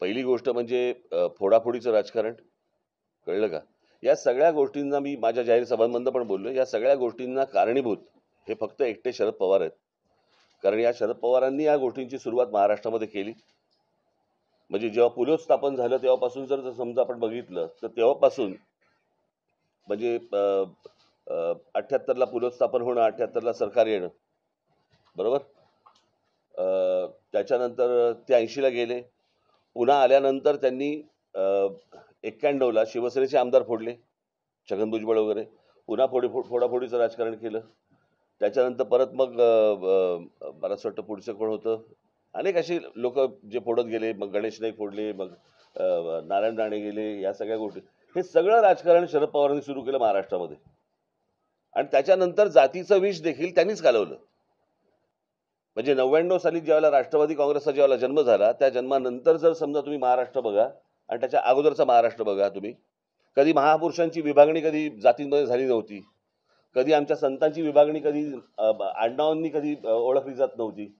पहिली गोष्ट म्हणजे फोडाफोडीचं राजकारण. कळलं का? या सगळ्या गोष्टींना मी माझ्या जाहीर सभांमधनं पण बोललो या सगळ्या गोष्टींना कारणीभूत हे फक्त एकटे शरद पवार आहेत. कारण या शरद पवारांनी या गोष्टींची सुरुवात महाराष्ट्रामध्ये केली. म्हणजे जेव्हा पुलोत्स्थापन झालं तेव्हापासून जर समजा आपण बघितलं तर तेव्हापासून म्हणजे अठ्ठ्याहत्तरला पुलोत्स्थापन होणं अठ्ठ्याहत्तरला सरकार येणं. बरोबर? त्याच्यानंतर ते ऐंशीला गेले. पुन्हा आल्यानंतर त्यांनी एक्क्याण्णवला शिवसेनेचे आमदार फोडले छगन भुजबळ वगैरे. पुन्हा फोडी फो फोडाफोडीचं राजकारण केलं. त्याच्यानंतर परत मग मला असं वाटतं पुढचं कोण होतं? अनेक अशी लोक जे फोडत गेले मग गणेश नाईक फोडले मग नारायण राणे गेले या सगळ्या गोष्टी. हे सगळं राजकारण शरद पवारांनी सुरू केलं महाराष्ट्रामध्ये. आणि त्याच्यानंतर जातीचं विष देखील त्यांनीच घालवलं. म्हणजे नव्याण्णव साली ज्यावेळेला राष्ट्रवादी काँग्रेसचा ज्यावेळेला जन्म झाला त्या जन्मानंतर जर समजा तुम्ही महाराष्ट्र बघा आणि त्याच्या अगोदरचा महाराष्ट्र बघा तुम्ही कधी महापुरुषांची विभागणी कधी जातींमध्ये झाली नव्हती कधी आमच्या संतांची विभागणी कधी आडनावांनी कधी ओळखली जात नव्हती